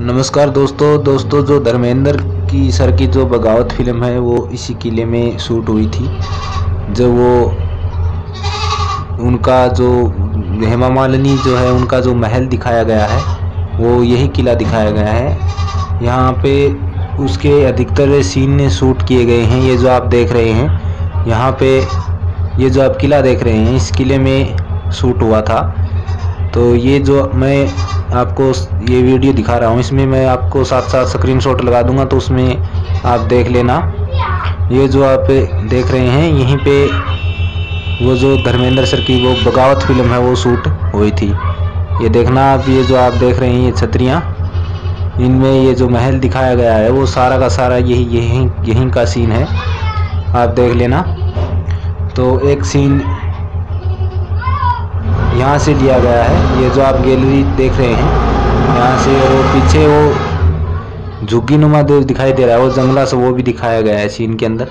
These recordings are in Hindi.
नमस्कार दोस्तों दोस्तों, जो धर्मेंद्र की सर की जो बगावत फ़िल्म है, वो इसी किले में शूट हुई थी। जब वो उनका जो हेमा मालिनी जो है, उनका जो महल दिखाया गया है, वो यही किला दिखाया गया है। यहाँ पे उसके अधिकतर सीन शूट किए गए हैं, ये जो आप देख रहे हैं। यहाँ पे ये जो आप किला देख रहे हैं, इस किले में शूट हुआ था। तो ये जो मैं आपको ये वीडियो दिखा रहा हूँ। इसमें मैं आपको साथ साथ स्क्रीन शॉट लगा दूँगा तो उसमें आप देख लेना। ये जो आप देख रहे हैं, यहीं पे वो जो धर्मेंद्र सर की वो बगावत फ़िल्म है, वो शूट हुई थी। ये देखना आप, ये जो आप देख रहे हैं, ये छतरियाँ, इनमें ये जो महल दिखाया गया है, वो सारा का सारा यही यहीं यहीं का सीन है। आप देख लेना। तो एक सीन यहाँ से लिया गया है। ये जो आप गैलरी देख रहे हैं, यहाँ से वो पीछे वो झुग्गी नुमा देव दिखाई दे रहा है। वो जंगला से वो भी दिखाया गया है सीन के अंदर।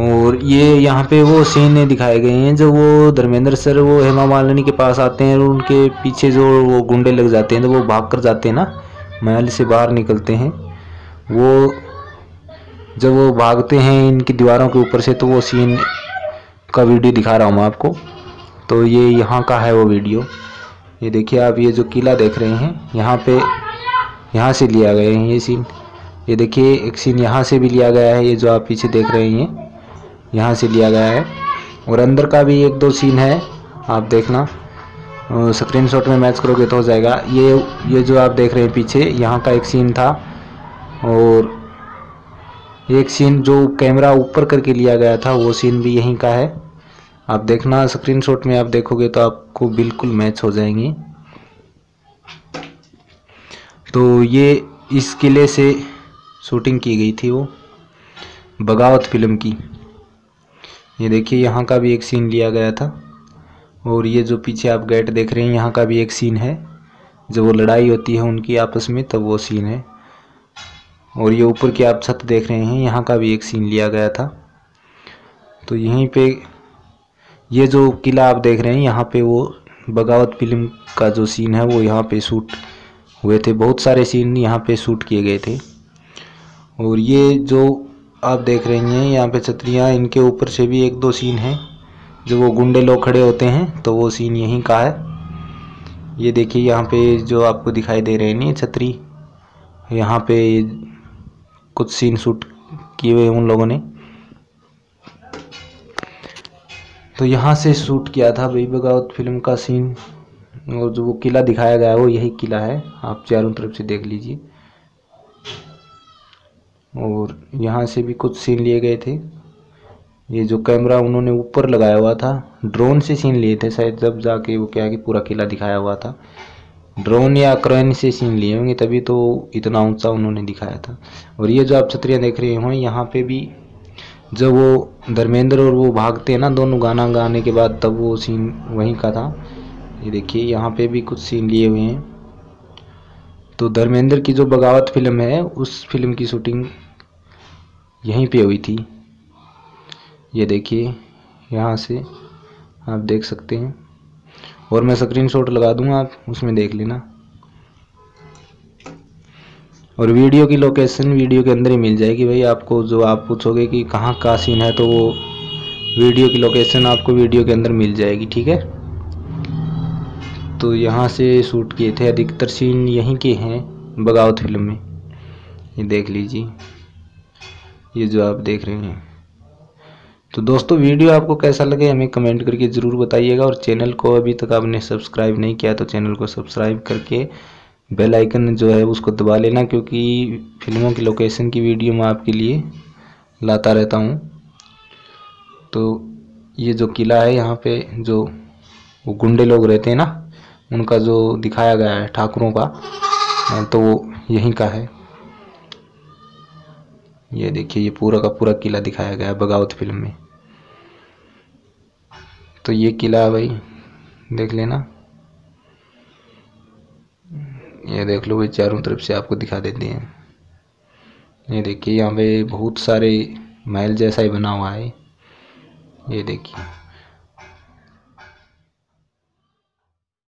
और ये यहाँ पे वो सीन दिखाए गए हैं, जो वो धर्मेंद्र सर, वो हेमा मालिनी के पास आते हैं और उनके पीछे जो वो गुंडे लग जाते हैं तो वो भाग कर जाते हैं ना, महल से बाहर निकलते हैं। वो जब वो भागते हैं इनकी दीवारों के ऊपर से तो वो सीन का वीडियो दिखा रहा हूँ मैं आपको। तो ये यहाँ का है वो वीडियो। ये देखिए आप, ये जो किला देख रहे हैं, यहाँ पे यहाँ से लिया गया है ये सीन ये देखिए, एक सीन यहाँ से भी लिया गया है, ये जो आप पीछे देख रहे हैं, यहाँ से लिया गया है। और अंदर का भी एक दो सीन है, आप देखना। स्क्रीन शॉट में मैच करोगे तो हो जाएगा। ये ये जो आप देख रहे हैं पीछे, यहाँ का एक सीन था। और एक सीन जो कैमरा ऊपर करके लिया गया था, वो सीन भी यहीं का है। आप देखना स्क्रीनशॉट में आप देखोगे तो आपको बिल्कुल मैच हो जाएँगे। तो ये इस किले से शूटिंग की गई थी वो, बगावत फ़िल्म की। ये देखिए, यहाँ का भी एक सीन लिया गया था। और ये जो पीछे आप गेट देख रहे हैं, यहाँ का भी एक सीन है। जब वो लड़ाई होती है उनकी आपस में, तब वो सीन है। और ये ऊपर की आप छत देख रहे हैं, यहाँ का भी एक सीन लिया गया था। तो यहीं पे ये जो किला आप देख रहे हैं, यहाँ पे वो बगावत फ़िल्म का जो सीन है, वो यहाँ पे शूट हुए थे। बहुत सारे सीन यहाँ पे शूट किए गए थे। और ये जो आप देख रहे हैं, यहाँ पे छतरियाँ, इनके ऊपर से भी एक दो सीन हैं, जो वो गुंडे लोग खड़े होते हैं तो वो सीन यहीं का है। ये देखिए, यहाँ पे जो आपको दिखाई दे रहे हैं छतरी। यहाँ पे कुछ सीन शूट किए हुए उन लोगों ने। तो यहाँ से शूट किया था भाई बगावत फ़िल्म का सीन। और जो वो किला दिखाया गया है, वो यही किला है। आप चारों तरफ़ से देख लीजिए। और यहाँ से भी कुछ सीन लिए गए थे। ये जो कैमरा उन्होंने ऊपर लगाया हुआ था, ड्रोन से सीन लिए थे शायद जब जाके वो क्या कि पूरा किला दिखाया हुआ था। ड्रोन या क्रेन से सीन लिए होंगे, तभी तो इतना ऊँचा उन्होंने दिखाया था। और ये जो आप छतरियाँ देख रहे हो, यहाँ पे भी जब वो धर्मेंद्र और वो भागते हैं ना दोनों गाना गाने के बाद, तब वो सीन वहीं का था। ये देखिए, यहाँ पे भी कुछ सीन लिए हुए हैं। तो धर्मेंद्र की जो बगावत फ़िल्म है, उस फ़िल्म की शूटिंग यहीं पे हुई थी। ये देखिए, यहाँ से आप देख सकते हैं। और मैं स्क्रीन शॉट लगा दूँगा, आप उसमें देख लेना। और वीडियो की लोकेशन वीडियो के अंदर ही मिल जाएगी भाई। आपको जो आप पूछोगे कि कहाँ का सीन है तो वो वीडियो की लोकेशन आपको वीडियो के अंदर मिल जाएगी, ठीक है? तो यहाँ से शूट किए थे अधिकतर सीन यहीं के हैं, बगावत फ़िल्म में। ये देख लीजिए। ये जो आप देख रहे हैं। तो दोस्तों, वीडियो आपको कैसा लगे हमें कमेंट करके ज़रूर बताइएगा और चैनल को अभी तक आपने सब्सक्राइब नहीं किया तो चैनल को सब्सक्राइब करके बेल आइकन जो है उसको दबा लेना क्योंकि फ़िल्मों की लोकेशन की वीडियो मैं आपके लिए लाता रहता हूँ। तो ये जो किला है यहाँ पे जो वो गुंडे लोग रहते हैं ना, उनका जो दिखाया गया है ठाकुरों का तो वो यहीं का है। ये देखिए, ये पूरा का पूरा किला दिखाया गया है बगावत फ़िल्म में। तो ये किला भाई, देख लेना। ये देख लो भाई चारों तरफ़ से आपको दिखा देते हैं। ये देखिए, यहाँ पे बहुत सारे महल जैसा ही बना हुआ है। ये देखिए।